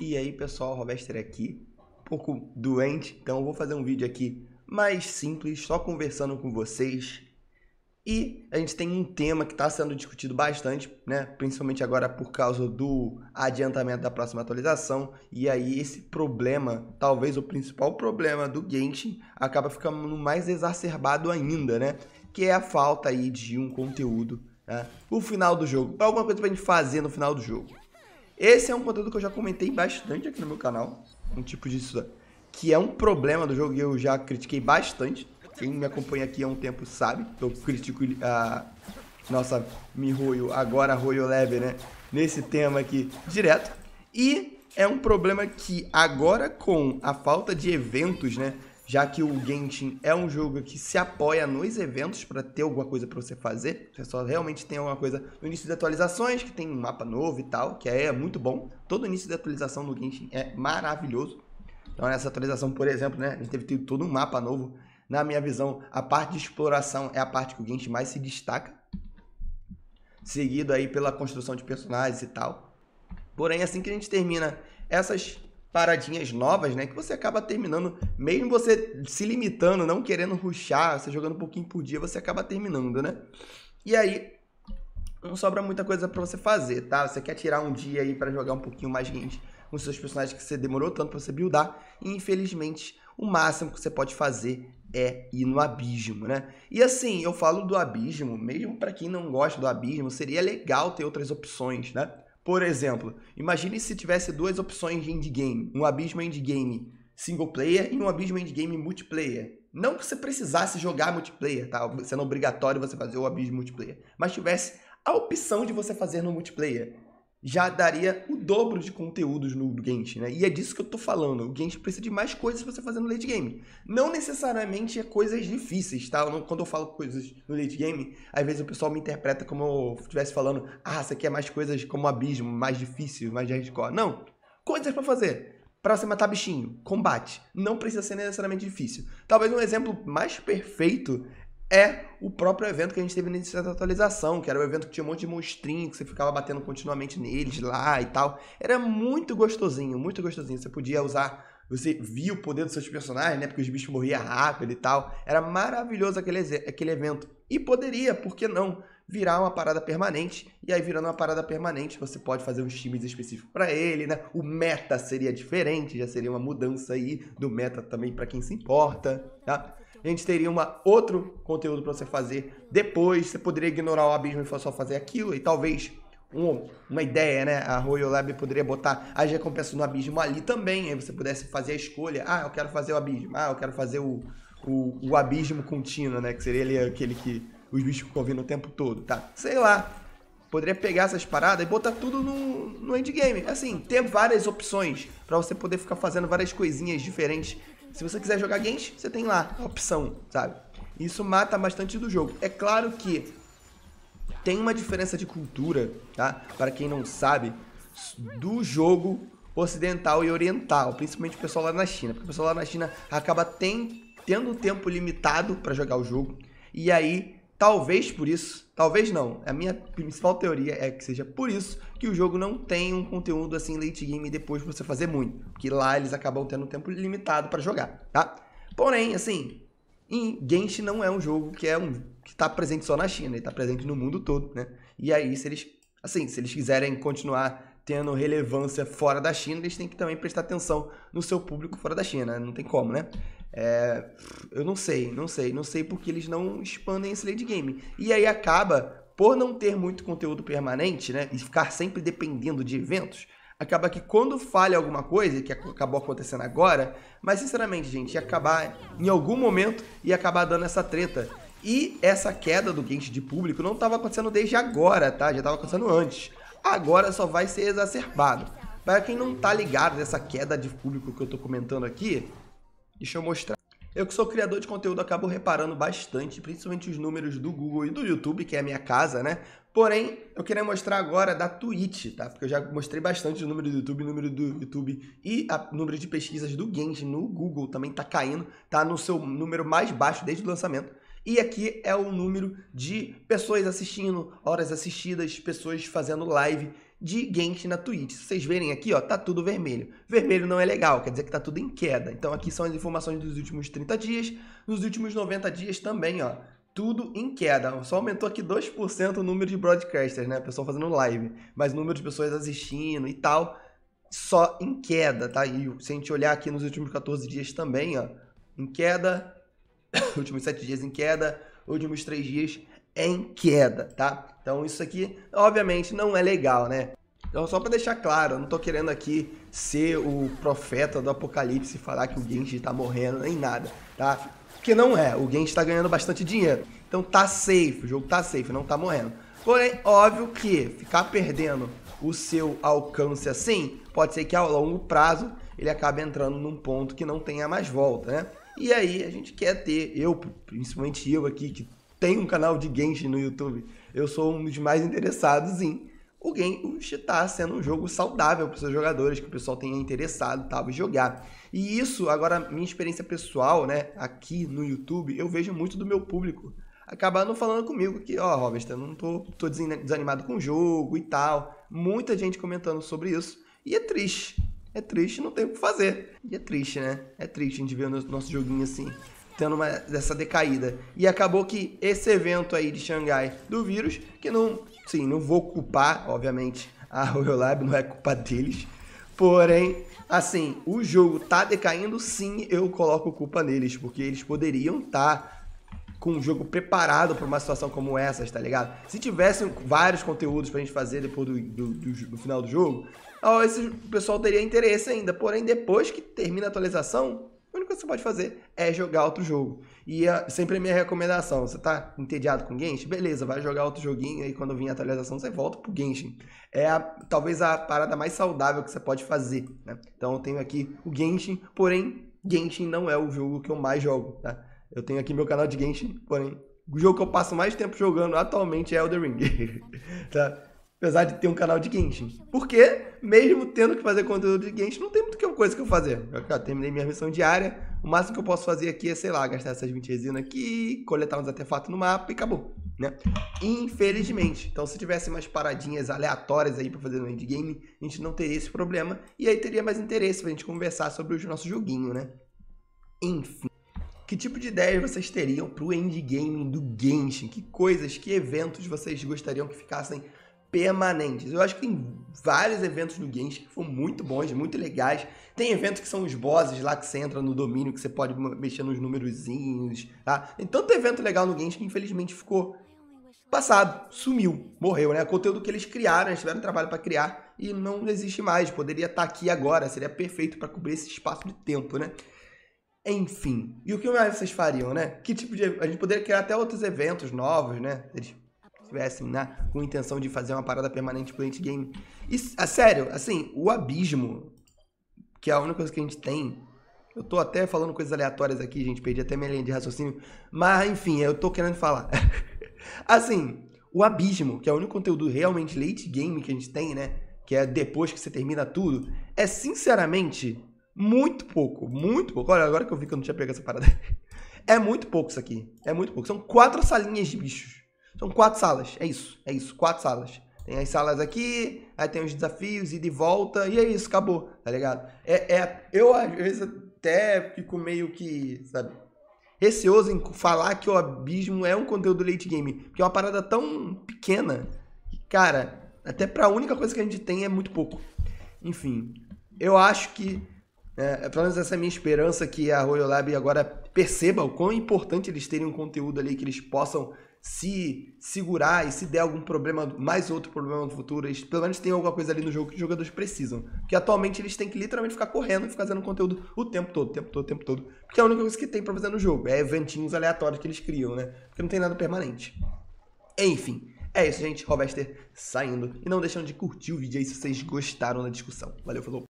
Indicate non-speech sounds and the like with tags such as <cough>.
E aí pessoal, Rovester aqui, um pouco doente, então vou fazer um vídeo aqui mais simples, só conversando com vocês. E a gente tem um tema que está sendo discutido bastante, né? principalmente agora por causa do adiantamento da próxima atualização. E aí esse problema, talvez o principal problema do Genshin, acaba ficando mais exacerbado ainda, né? Que é a falta aí de um conteúdo né? no final do jogo, alguma coisa pra gente fazer no final do jogo. Esse é um conteúdo que eu já comentei bastante aqui no meu canal, um tipo disso que é um problema do jogo e eu já critiquei bastante. Quem me acompanha aqui há um tempo sabe, eu critico a nossa Mihoyo, agora Royo Lab, né? Nesse tema aqui direto. E é um problema que agora com a falta de eventos, né? Já que o Genshin é um jogo que se apoia nos eventos para ter alguma coisa para você fazer. Você só realmente tem alguma coisa no início de atualizações, que tem um mapa novo e tal, que é muito bom. Todo início de atualização do Genshin é maravilhoso. Então nessa atualização, por exemplo, né, a gente teve todo um mapa novo. Na minha visão, a parte de exploração é a parte que o Genshin mais se destaca. Seguido aí pela construção de personagens e tal. Porém, assim que a gente termina essas paradinhas novas, né? Que você acaba terminando, mesmo você se limitando, não querendo ruxar, você jogando um pouquinho por dia, você acaba terminando, né? E aí, não sobra muita coisa para você fazer, tá? Você quer tirar um dia aí para jogar um pouquinho mais gente com seus personagens que você demorou tanto para você buildar, e infelizmente o máximo que você pode fazer é ir no abismo, né? E assim, eu falo do abismo, mesmo para quem não gosta do abismo, seria legal ter outras opções, né? Por exemplo, imagine se tivesse duas opções de endgame, um abismo endgame single player e um abismo endgame multiplayer. Não que você precisasse jogar multiplayer, tá? Sendo obrigatório você fazer o abismo multiplayer, mas tivesse a opção de você fazer no multiplayer já daria o dobro de conteúdos no Genshin, né? E é disso que eu tô falando. O Genshin precisa de mais coisas pra você fazer no late game. Não necessariamente é coisas difíceis, tá? quando eu falo coisas no late game, às vezes o pessoal me interpreta como eu estivesse falando, ah, você quer mais coisas como abismo, mais difícil, mais hardcore. Não. Coisas para fazer. Para você matar bichinho, combate. Não precisa ser necessariamente difícil. Talvez um exemplo mais perfeito é o próprio evento que a gente teve da atualização, que era o evento que tinha um monte de monstrinho, que você ficava batendo continuamente neles lá e tal. Era muito gostosinho, muito gostosinho. Você podia usar, você via o poder dos seus personagens, né? Porque os bichos morriam rápido e tal. Era maravilhoso aquele, aquele evento. E poderia, por que não, virar uma parada permanente. E aí, virando uma parada permanente, você pode fazer uns times específicos para ele, né? O meta seria diferente, já seria uma mudança aí do meta também para quem se importa, tá? A gente teria uma outro conteúdo para você fazer depois. Você poderia ignorar o abismo e só fazer aquilo. E talvez um, uma ideia, né? A Royal Lab poderia botar as recompensas no abismo ali também. Aí você pudesse fazer a escolha. Ah, eu quero fazer o abismo. Ah, eu quero fazer o, o, o abismo contínuo, né? Que seria ali aquele que os bichos ficam vindo o tempo todo, tá? Sei lá. Poderia pegar essas paradas e botar tudo no, no endgame. Assim, ter várias opções para você poder ficar fazendo várias coisinhas diferentes se você quiser jogar Genshin, você tem lá a opção, sabe? Isso mata bastante do jogo. É claro que tem uma diferença de cultura, tá? Para quem não sabe, do jogo ocidental e oriental, principalmente o pessoal lá na China. Porque o pessoal lá na China acaba tem, tendo um tempo limitado para jogar o jogo. E aí Talvez por isso, talvez não, a minha principal teoria é que seja por isso que o jogo não tem um conteúdo assim late game depois de você fazer muito, porque lá eles acabam tendo um tempo limitado para jogar, tá? Porém, assim, Genshin não é um jogo que é um que está presente só na China, ele está presente no mundo todo, né? E aí se eles, assim, se eles quiserem continuar tendo relevância fora da China, eles têm que também prestar atenção no seu público fora da China, não tem como, né? É, eu não sei, não sei, não sei porque eles não expandem esse late game. E aí acaba, por não ter muito conteúdo permanente, né, e ficar sempre dependendo de eventos, acaba que quando falha alguma coisa, que acabou acontecendo agora, mas sinceramente, gente, ia acabar em algum momento e acabar dando essa treta. E essa queda do Genshin de público não estava acontecendo desde agora, tá? Já estava acontecendo antes. Agora só vai ser exacerbado. Para quem não tá ligado nessa queda de público que eu tô comentando aqui, Deixa eu mostrar. Eu que sou criador de conteúdo acabo reparando bastante, principalmente os números do Google e do YouTube, que é a minha casa, né? Porém, eu queria mostrar agora da Twitch, tá? Porque eu já mostrei bastante o número do YouTube, número do YouTube e o número de pesquisas do Genshin no Google também tá caindo, tá no seu número mais baixo desde o lançamento. E aqui é o número de pessoas assistindo, horas assistidas, pessoas fazendo live de Genshin na Twitch. Se vocês verem aqui, ó, tá tudo vermelho. Vermelho não é legal, quer dizer que tá tudo em queda. Então aqui são as informações dos últimos 30 dias, nos últimos 90 dias também, ó. Tudo em queda. Só aumentou aqui 2% o número de broadcasters, né? Pessoal fazendo live. Mas o número de pessoas assistindo e tal, só em queda, tá? E se a gente olhar aqui nos últimos 14 dias também, ó, em queda, <coughs> últimos 7 dias em queda, últimos 3 dias em queda, tá? Então isso aqui, obviamente, não é legal, né? Então, só para deixar claro, eu não tô querendo aqui ser o profeta do apocalipse e falar que o Genji tá morrendo, nem nada, tá? Porque não é, o Genji tá ganhando bastante dinheiro. Então tá safe, o jogo tá safe, não tá morrendo. Porém, óbvio que ficar perdendo o seu alcance assim, pode ser que ao longo prazo ele acabe entrando num ponto que não tenha mais volta, né? E aí a gente quer ter, eu, principalmente eu aqui, que tem um canal de Genshin no YouTube, eu sou um dos mais interessados em o Genshin está sendo um jogo saudável para os seus jogadores, que o pessoal tenha interessado tal, em jogar. E isso, agora, minha experiência pessoal, né, aqui no YouTube, eu vejo muito do meu público acabando falando comigo que, ó, oh, Robert, eu não tô, tô desanimado com o jogo e tal. Muita gente comentando sobre isso. E é triste. É triste, não tem o que fazer. E é triste, né? É triste a gente ver o nosso joguinho assim tendo uma, dessa decaída. E acabou que esse evento aí de Xangai do vírus, que não, sim, não vou culpar, obviamente, a Royal Lab, não é culpa deles. Porém, assim, o jogo tá decaindo, sim, eu coloco culpa neles, porque eles poderiam estar tá com um jogo preparado para uma situação como essa, tá ligado? Se tivessem vários conteúdos pra gente fazer depois do, do, do, do final do jogo, ó, esse pessoal teria interesse ainda. Porém, depois que termina a atualização, a única coisa que você pode fazer é jogar outro jogo. E a, sempre a minha recomendação, você tá entediado com Genshin? Beleza, vai jogar outro joguinho aí quando vir a atualização você volta pro Genshin. É a, talvez a parada mais saudável que você pode fazer, né? Então eu tenho aqui o Genshin, porém Genshin não é o jogo que eu mais jogo, tá? Eu tenho aqui meu canal de Genshin, porém o jogo que eu passo mais tempo jogando atualmente é Elden Ring, <laughs> tá? Apesar de ter um canal de Genshin. Porque, mesmo tendo que fazer conteúdo de Genshin, não tem muita coisa que eu fazer. Eu já terminei minha missão diária. O máximo que eu posso fazer aqui é, sei lá, gastar essas 20 resinas aqui, coletar uns artefatos no mapa e acabou, né? Infelizmente. Então, se tivesse umas paradinhas aleatórias aí pra fazer no endgame, a gente não teria esse problema. E aí teria mais interesse pra gente conversar sobre o nosso joguinho, né? Enfim. Que tipo de ideias vocês teriam pro endgame do Genshin? Que coisas, que eventos vocês gostariam que ficassem permanentes. Eu acho que tem vários eventos no Genshin que foram muito bons, muito legais. Tem eventos que são os bosses lá que você entra no domínio, que você pode mexer nos númerozinhos, tá? Tem tanto evento legal no Genshin que infelizmente ficou passado, sumiu, morreu, né? O conteúdo que eles criaram, eles tiveram trabalho para criar e não existe mais. Poderia estar tá aqui agora, seria perfeito para cobrir esse espaço de tempo, né? Enfim, e o que mais vocês fariam, né? Que tipo de. A gente poderia criar até outros eventos novos, né? Eles tivessem, né, com intenção de fazer uma parada permanente pro Late Game. E, a sério, assim, o abismo, que é a única coisa que a gente tem. Eu tô até falando coisas aleatórias aqui, gente, perdi até minha linha de raciocínio. Mas, enfim, eu tô querendo falar. <laughs> assim, o abismo, que é o único conteúdo realmente late game que a gente tem, né? Que é depois que você termina tudo, é sinceramente muito pouco, muito pouco. Olha, agora que eu vi que eu não tinha pegado essa parada. <laughs> É muito pouco isso aqui. É muito pouco. São quatro salinhas de bichos. São quatro salas, é isso, é isso, quatro salas. Tem as salas aqui, aí tem os desafios, e de volta, e é isso, acabou, tá ligado? É, é, eu às vezes até fico meio que, sabe, receoso em falar que o Abismo é um conteúdo late game, porque é uma parada tão pequena que, cara, até pra única coisa que a gente tem é muito pouco. Enfim, eu acho que, é, pelo menos essa é a minha esperança, que a Royal Lab agora perceba o quão importante eles terem um conteúdo ali que eles possam se segurar e se der algum problema, mais outro problema no futuro, eles pelo menos tem alguma coisa ali no jogo que os jogadores precisam. Porque atualmente eles têm que literalmente ficar correndo e fazendo conteúdo o tempo todo, o tempo todo, o tempo todo. Porque é a única coisa que tem pra fazer no jogo. É eventinhos aleatórios que eles criam, né? Porque não tem nada permanente. Enfim. É isso, gente. Rovester saindo. E não deixando de curtir o vídeo aí se vocês gostaram da discussão. Valeu, falou.